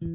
you